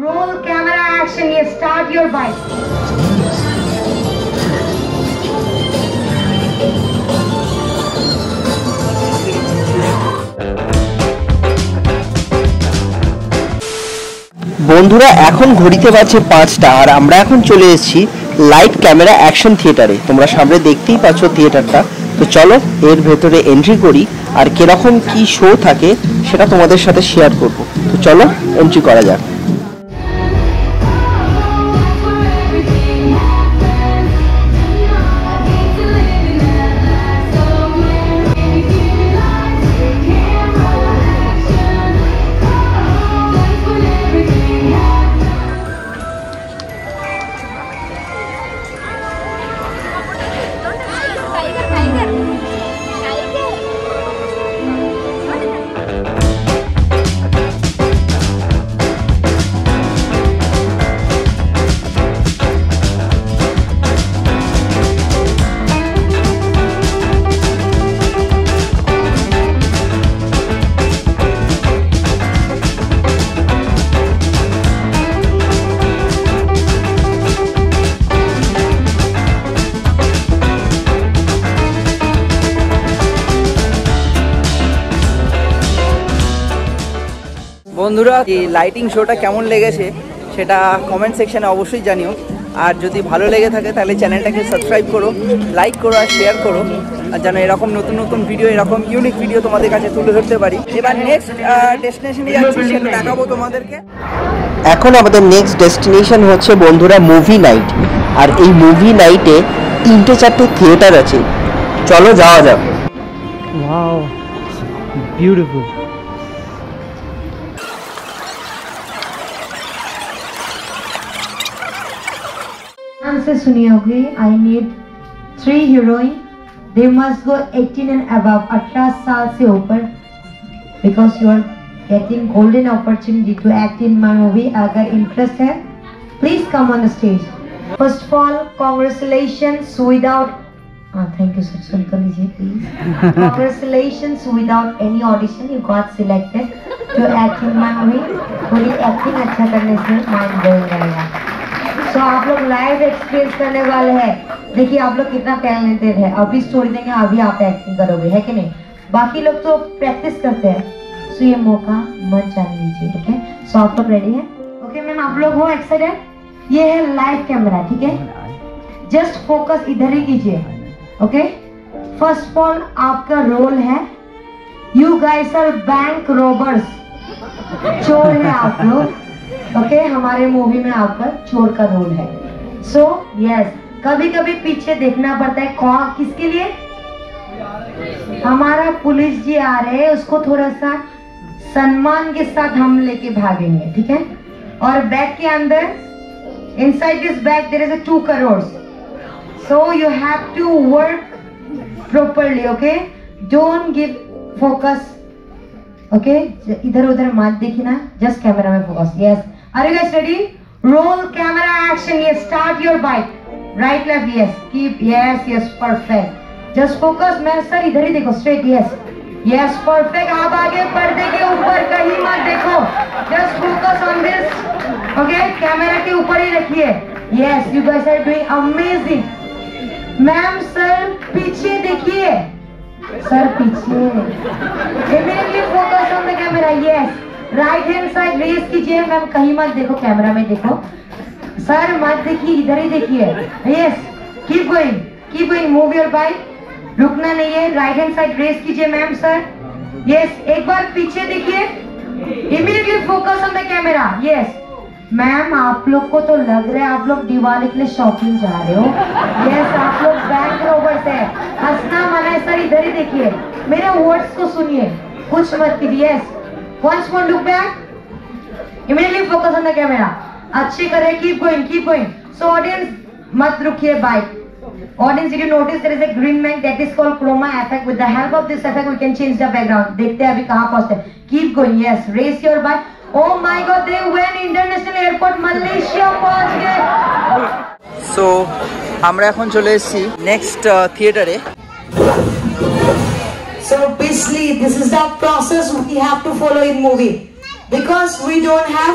Roll camera action. Yes, start your bike. বন্ধুরা এখন ঘড়িতে বাজছে পাঁচটা আর আমরা এখন চলে এসেছি লাইভ ক্যামেরা অ্যাকশন থিয়েটারে তোমরা সামনে দেখতেই পাচ্ছ থিয়েটারটা তো চলো এর ভেতরে এন্ট্রি করি আর কীরকম কি শো থাকে সেটা তোমাদের সাথে শেয়ার করব তো চলো এন্ট্রি করা যাক বন্ধুরা এই লাইটিং শোটা কেমন লেগেছে সেটা কমেন্ট সেকশানে অবশ্যই জানিও। আর যদি ভালো লেগে থাকে তাহলে চ্যানেলটাকে সাবস্ক্রাইব করো লাইক করো আর শেয়ার করো। আর যেন এরকম নতুন নতুন ভিডিও এরকম ইউনিক ভিডিও তোমাদের কাছে তুলে ধরতে পারি। এবার নেক্সট ডেস্টিনেশনে যাচ্ছি সেটা দেখাবো তোমাদেরকে। এখন আমাদের নেক্সট ডেস্টিনেশন হচ্ছে বন্ধুরা মুভি নাইট আর এই মুভি নাইটে তিনটে চারটে থিয়েটার আছে। চলো যাওয়া যাক। Wow, beautiful. से सुनिए होगी I need three heroine they must go 18 and above 18 साल से ऊपर because you are getting golden opportunity to act in my movie अगर इंटरेस्ट है please come on stage first of all congratulation without thank you sir सुन कर लीजिए please congratulation without any audition you got selected to act in my movie पूरी acting अच्छा करने से mind blowing रहेगा सो आप लोग लाइव एक्सपीरियंस करने वाले हैं। देखिए, आप लोग कितना टैलेंटेड है। अभी स्टोरी देंगे अभी आप एक्टिंग करोगे, है कि नहीं? बाकी लोग तो प्रैक्टिस करते हैं। सो ये मौका मत जान लीजिए, ठीक है? सो आप लोग रेडी है? ओके मैम आप लोग हो एक्साइटेड ये है लाइव कैमरा ठीक है? जस्ट फोकस इधर ही कीजिए ओके फ़र्स्ट ऑफ़ ऑल आपका रोल है you guys are bank robbers चोर है आप लोग। ओके हमारे मूवी में आपका चोर का रोल है। सो so, यस yes, कभी कभी पीछे देखना पड़ता है कौन किसके लिए? हमारा पुलिस जी आ रहे हैं उसको थोड़ा सा सम्मान के साथ हम लेके भागेंगे ठीक है? और बैग के अंदर inside this bag there is two crore so you have to work properly okay don't give focus okay? इधर उधर मत देखी ना just camera में focus yes. Are you guys ready roll camera action yes start your bike right left yes keep yes yes perfect just focus मैं sir इधर ही देखो straight yes yes perfect आप आगे पर्दे के ऊपर कहीं मत देखो just focus on this okay camera के ऊपर ही रखिए yes you guys are doing amazing ma'am sir पीछे देखिए सर पीछे immediately focus on the camera yes right hand side race कीजिए। मैम, कहीं मत देखो कैमरा में देखो। सर मत देखिए, इधर ही देखिए। Yes keep going keep going move your bike रुकना नहीं है। राइट हैंड साइड रेस कीजिए मैम सर यस एक बार पीछे देखिए। Immediately focus on the camera yes ma'am आप लोग को तो लग रहा है आप लोग दिवाली के लिए शॉपिंग जा रहे हो। यस आप लोग बैंक रोबर्स है। हंसना मना है सर इधर ही देखिए। मेरे वर्ड्स को सुनिए। कुछ मत कीजिए। Yes Once more look back immediately focus on the camera अच्छे करे keep going keep going so audience मत रुकिए bike Audience, did you notice there is a green man that is called chroma effect? With the help of this effect, we can change the background. देखते हैं अभी कहाँ पहुँचते हैं. Keep going. Yes. Raise your bike. Oh my God! They went international airport Malaysia पहुँच गए. So আমরা এখন চলে এসেছি নেক্সট থিয়েটারে So basically, this is the process we have to follow in movie. Because we don't have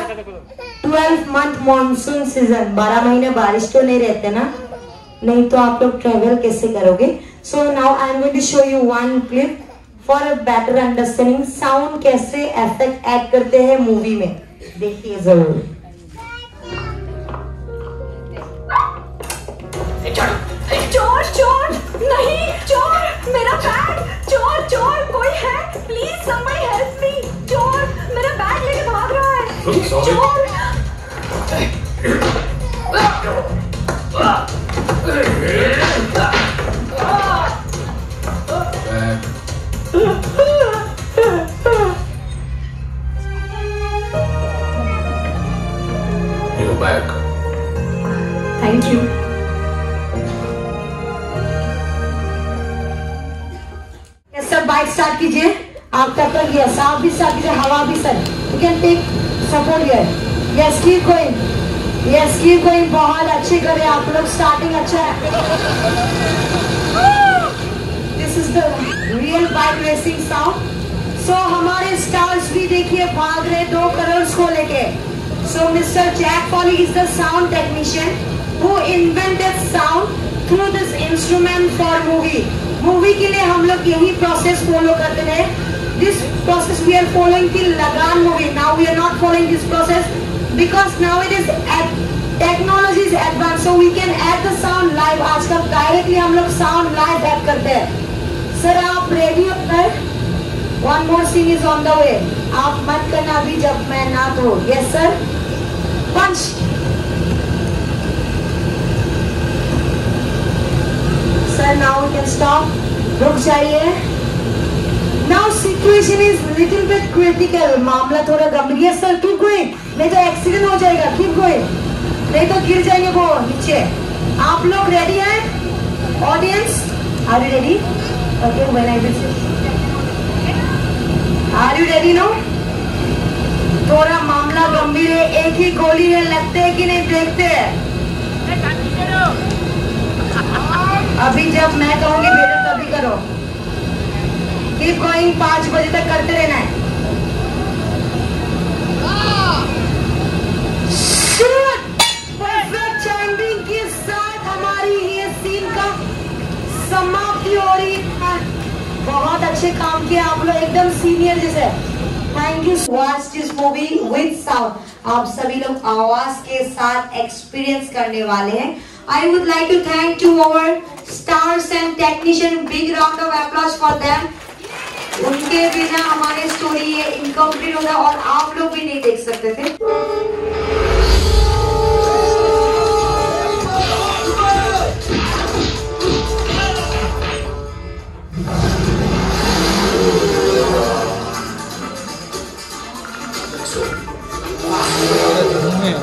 twelve month monsoon season बारह महीने बारिश तो नहीं रहते ना? नहीं तो आप लोग ट्रेवल कैसे करोगे? So now I am going to show you one clip for a better understanding sound कैसे इफ़ेक्ट ऐड करते हैं मूवी में. देखिए ज़रूर. चोर चोर नहीं चोर मेरा बाइक रेसिंग साउंड सो हमारे स्टार्स भी देखिए, भाग रहे दो करोड़ को लेके। So mister Jack Foley is the sound technician who invented sound through this instrument for movie movie के लिए हम लोग यही प्रोसेस फॉलो करते रहे। This process we are following till Lagaan movie now we are not following this process because now it is technology is advance so we can add the sound live आजकल directly हम लोग sound live add करते हैं। Sir, आप ready हो one more scene is on the way आप मत करना अभी जब मैं ना तो yes sir punch sir now can stop रुक जाइए। Now situation is little bit critical मामला थोड़ा गंभीर। है सर कीप गोइंग नहीं तो एक्सीडेंट हो जाएगा। कीप गोइंग नहीं तो गिर जाएँगे वो नीचे। आप लोग रेडी हैं? Audience are you ready okay when I will are you ready no थोड़ा मामला गंभीर है, एक ही गोली है, लगते है कि नहीं, देखते हैं। अभी जब मैं कहूँगी बेटा तभी करो। कीप गोइंग पाँच बजे तक करते रहना है। परफेक्ट हो रही है। बहुत अच्छे काम आप लोग, एकदम सीनियर जैसे। Thank you watch this movie with sound आप सभी लोग आवाज़ के साथ एक्सपीरियंस करने वाले हैं। उनके बिना हमारी स्टोरी ये इनकम्प्लीट होता और आप लोग भी नहीं देख सकते थे। Đúng rồi.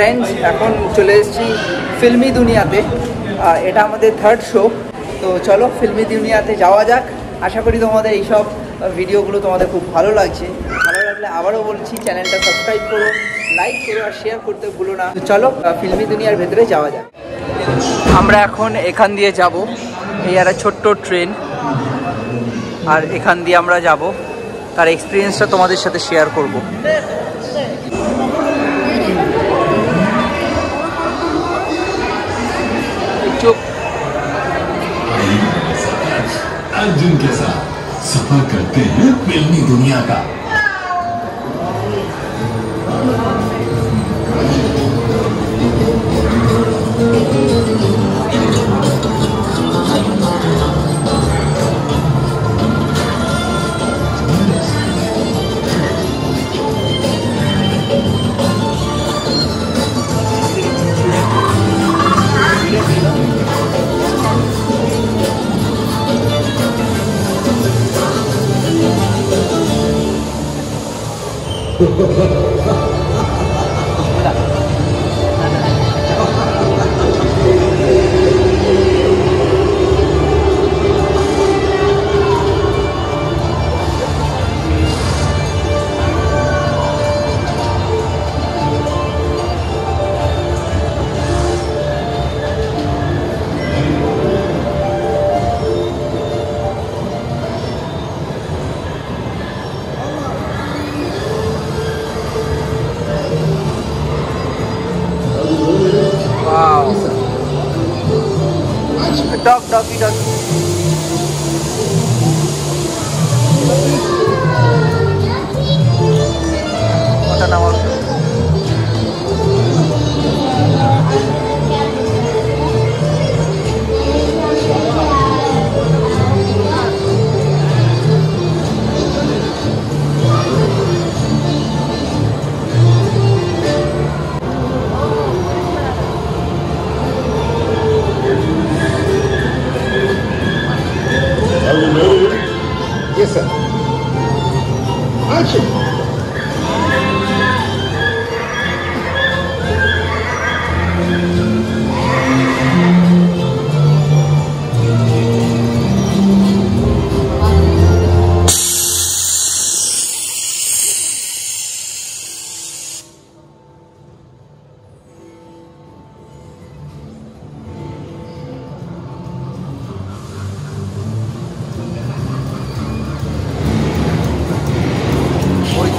ফ্রেন্ডস এখন চলে এসেছি ফিল্মি দুনিয়াতে। এটা আমাদের থার্ড শো তো চলো ফিল্মি দুনিয়াতে যাওয়া যাক। আশা করি তোমাদের এইসব ভিডিওগুলো তোমাদের খুব ভালো লাগছে। ভালো লাগলে আবারও বলছি, চ্যানেলটা সাবস্ক্রাইব করো লাইক করো আর শেয়ার করতে ভুলো না। তো চলো ফিল্মি দুনিয়ার ভেতরে যাওয়া যাক। আমরা এখন এখান দিয়ে যাব। এই একটা ছোট্ট ট্রেন আর এখান দিয়ে আমরা যাব। তার এক্সপিরিয়েন্সটা তোমাদের সাথে শেয়ার করব।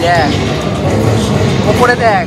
でもうこれで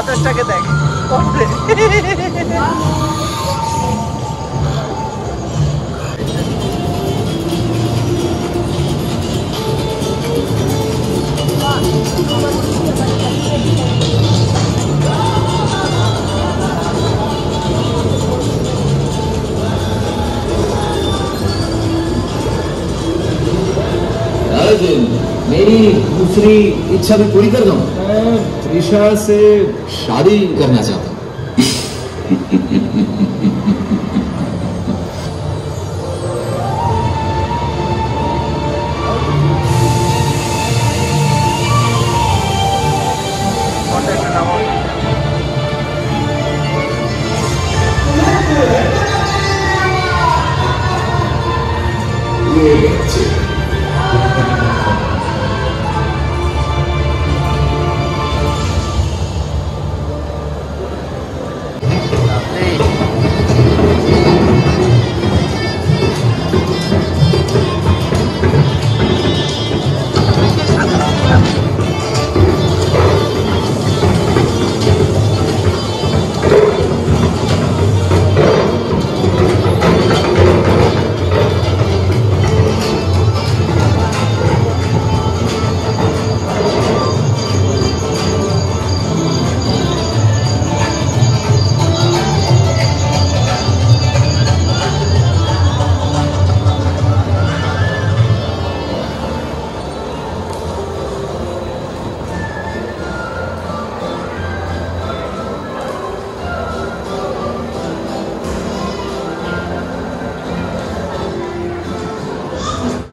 বাতাস টাকে দেখ मेरी दूसरी इच्छा भी पूरी कर दो? त्रिशा से शादी करना चाहता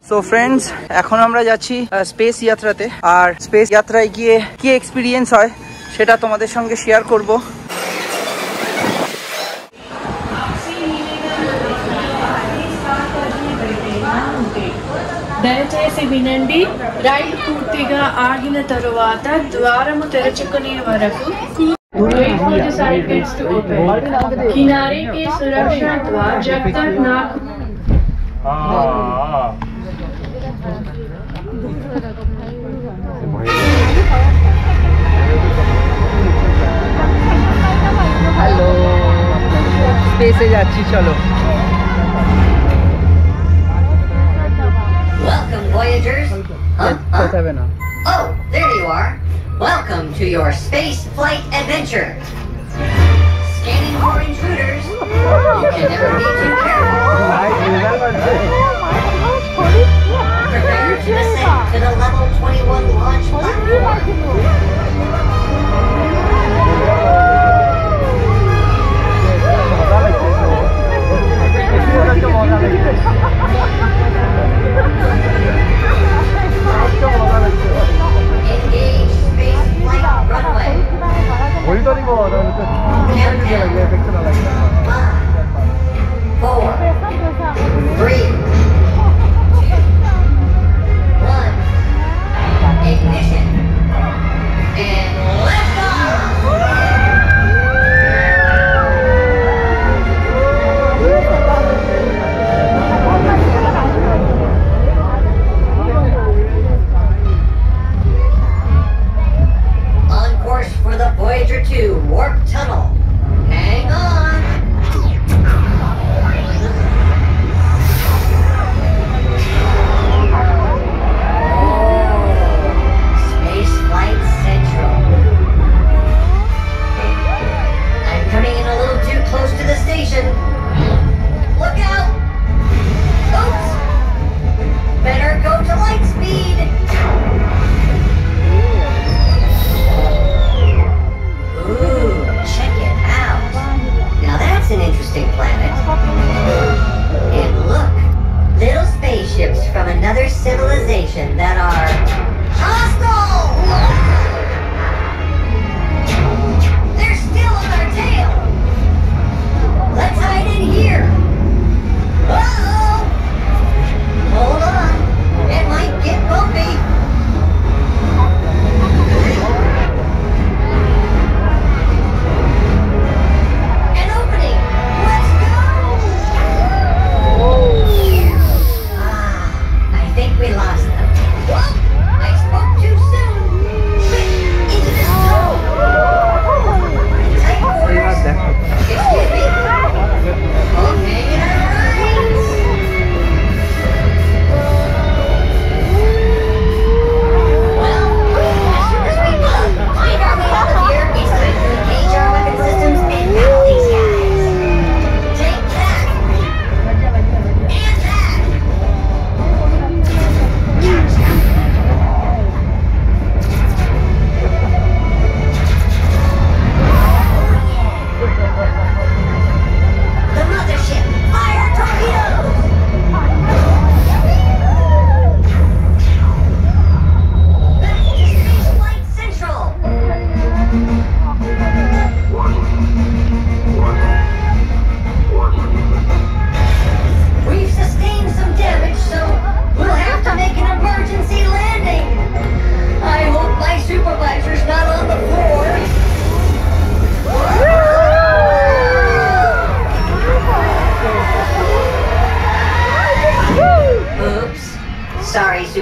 সো ফ্রেন্ডস এখন আমরা যাচ্ছি স্পেস যাত্রাতে আর স্পেস যাত্রায় গিয়ে কি এক্সপিরিয়েন্স হয় সেটা তোমাদের সঙ্গে শেয়ার করব దయచేసి వినండి రైలు పూర్తిగా ఆగిన తరువాత ద్వారము తెరుచుకునే వరకు wait for the side gates to open. Hello স্পেসে যাচ্ছি চলো Welcome, Voyagers. Huh? Huh? হবে না Oh, there you are. Welcome to your space flight adventure. Scanning for intruders. You can never be too careful. Prepare to descend to the level 21 launch platform. Four, three,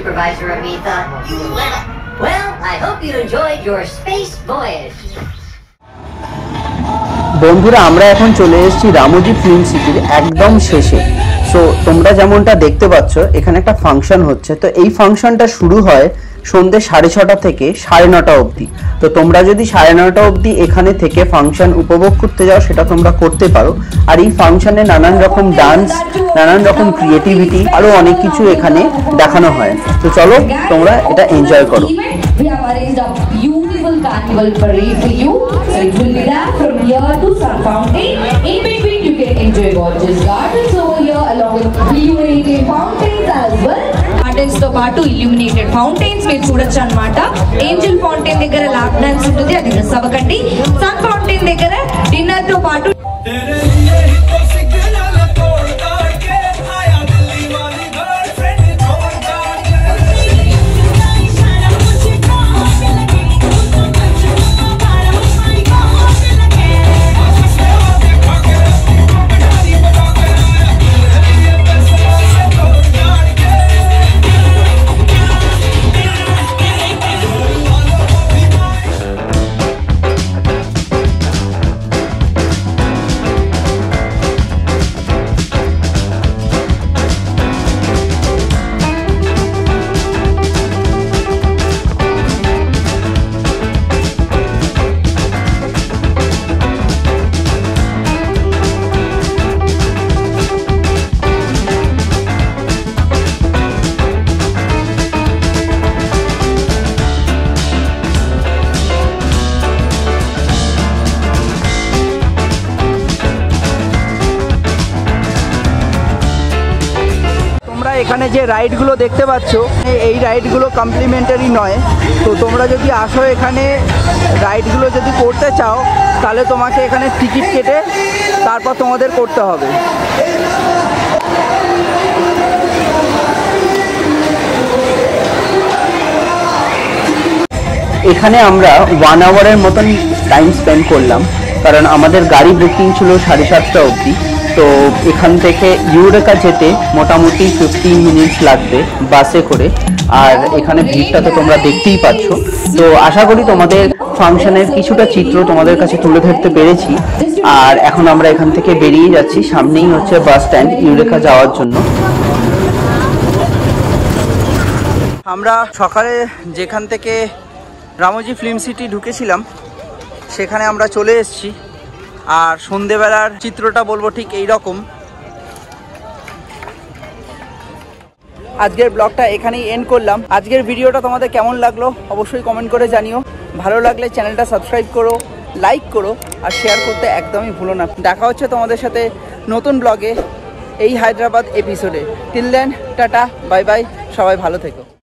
Supervisor Amitha. You let up. Well, I hope you enjoyed your space voyage. বন্ধুরা আমরা এখন চলে এসেছি Ramoji film সিটির একদম শেষে so তোমরা যেমনটা দেখতে পাচ্ছ এখানে একটা ফাংশন হচ্ছে তো এই ফাংশনটা শুরু হয় সন্ধ্যে সাড়ে ছটা থেকে সাড়ে নটা অবধি তো তোমরা যদি সাড়ে নটা অবধি এখানে থেকে ফাংশন উপভোগ করতে যাও সেটা তোমরা করতে পারো আর এই ফাংশনে নানান রকম ডান্স নানান রকম ক্রিয়েটিভিটি আরও অনেক কিছু এখানে দেখানো হয় তো চলো তোমরা এটা এনজয় করো carnival parade for you. So it will be there from here to Sun Fountain. In between, you can enjoy gorgeous gardens over here along with illuminated fountains as well. గార్డెన్స్తో పాటు ఇల్యూమినేటెడ్ ఫౌంటైన్స్ మీరు చూడొచ్చు అనమాట angel fountain దగ్గర lap dance ఉంటుంది అది సబకట్టి sun fountain దగ్గర డిన్నర్తో పాటు এখানে যে রাইডগুলো দেখতে পাচ্ছ, এই রাইডগুলো কমপ্লিমেন্টারি নয়। তো তোমরা যদি আসো এখানে, রাইডগুলো যদি করতে চাও, তাহলে তোমাকে এখানে টিকিট কেটে তারপর তোমাদের করতে হবে। এখানে আমরা ওয়ান আওয়ারের মতন টাইম স্পেন্ড করলাম, কারণ আমাদের গাড়ি বুকিং ছিল সাড়ে সাতটা অবধি। তো এখান থেকে ইউরেকা যেতে মোটামুটি ফিফটিন মিনিটস লাগবে বাসে করে। আর এখানে ভিড়টা তো তোমরা দেখতেই পাচ্ছ। তো আশা করি তোমাদের ফাংশনের কিছুটা চিত্র তোমাদের কাছে তুলে ধরতে পেরেছি। আর এখন আমরা এখান থেকে বেরিয়ে যাচ্ছি। সামনেই হচ্ছে বাস স্ট্যান্ড ইউরেকা যাওয়ার জন্য। আমরা সকালে যেখান থেকে রামোজি ফিল্ম সিটি ঢুকেছিলাম, সেখানে আমরা চলে এসেছি। আর সন্ধেবেলার চিত্রটা বলব ঠিক এই রকম আজকের ব্লগটা এখানেই এন্ড করলাম। আজকের ভিডিওটা তোমাদের কেমন লাগল অবশ্যই কমেন্ট করে জানিও। ভালো লাগলে চ্যানেলটা সাবস্ক্রাইব করো লাইক করো, আর শেয়ার করতে একদমই ভুলো না। দেখা হচ্ছে তোমাদের সাথে নতুন ব্লগে এই হায়দ্রাবাদ এপিসোডে till then tata bye bye সবাই ভালো থেকো।